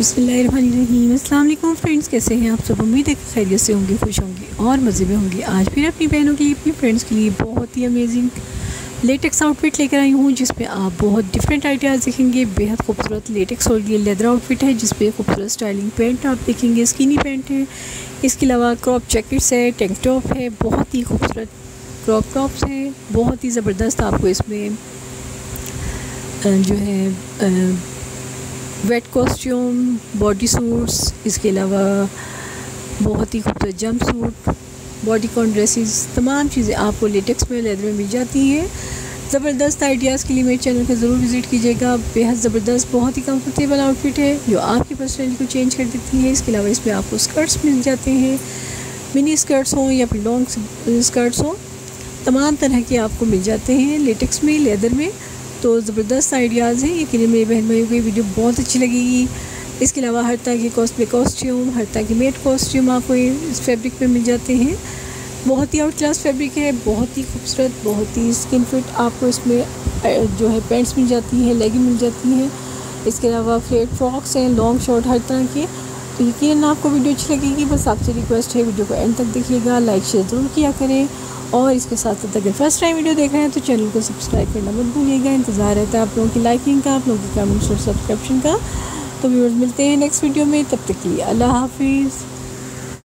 बसमीम फ्रेंड्स, कैसे हैं आप सब? उम्मीद है खैरियत से होंगे, खुश होंगे और मज़े में होंगे। आज फिर अपनी बहनों के लिए, अपनी फ्रेंड्स के लिए बहुत ही अमेजिंग लेटेक्स आउटफिट लेकर आई हूँ, जिसमें आप बहुत डिफरेंट आइडियाज़ देखेंगे। बेहद खूबसूरत लेटेक्स और ये लेदर आउटफिट है जिसपे खूबसूरत स्टाइलिंग पैंट आप देखेंगे स्किनी पैंट है। इसके अलावा क्रॉप जैकेट्स है टैंक टॉप है, बहुत ही खूबसूरत क्रॉप टॉप्स हैं, बहुत ही ज़बरदस्त आपको इसमें जो है वेट कॉस्ट्यूम बॉडी सूट्स इसके अलावा बहुत ही खूबसूरत jumpsuit bodycon dresses तमाम चीज़ें आपको लेटेक्स में लेदर में मिल जाती हैं। ज़बरदस्त आइडियाज़ के लिए मेरे चैनल को ज़रूर विज़िट कीजिएगा। बेहद ज़बरदस्त, बहुत ही कंफर्टेबल आउटफिट है, जो आपकी पर्सनैलिटी को चेंज कर देती है। इसके अलावा इसमें आपको स्कर्ट्स मिल जाते हैं मिनी स्कर्ट्स हों या फिर लॉन्ग स्कर्ट्स हों, तमाम तरह के आपको मिल जाते हैं लेटेक्स में लेदर में। तो ज़बरदस्त आइडियाज़ हैं। यकीन मेरी बहन भाई को ये वीडियो बहुत अच्छी लगेगी। इसके अलावा हर तरह के कॉस्टली कॉस्ट्यूम हर तरह के मेड कॉस्ट्यूम आपको इस फैब्रिक पे मिल जाते हैं। बहुत ही आउट क्लास फैब्रिक है, बहुत ही खूबसूरत, बहुत ही स्किन फिट आपको इसमें जो है पैंट्स मिल जाती हैं लेगिंग मिल जाती हैं। इसके अलावा फ्लेट फ्रॉक्स हैं लॉन्ग शॉर्ट हर तरह के। यकीन आपको वीडियो अच्छी लगेगी, बस आपसे रिक्वेस्ट है वीडियो को एंड तक देखिएगा लाइक शेयर ज़रूर किया करें और इसके साथ साथ अगर फ़र्स्ट टाइम वीडियो देख रहे हैं तो चैनल को सब्सक्राइब करना मत भूलिएगा, इंतज़ार रहता है आप लोगों की लाइकिंग का, आप लोगों की कमेंट्स और सब्सक्रिप्शन का। तो व्यूअर्स मिलते हैं नेक्स्ट वीडियो में, तब तक के लिए अल्लाह हाफिज़।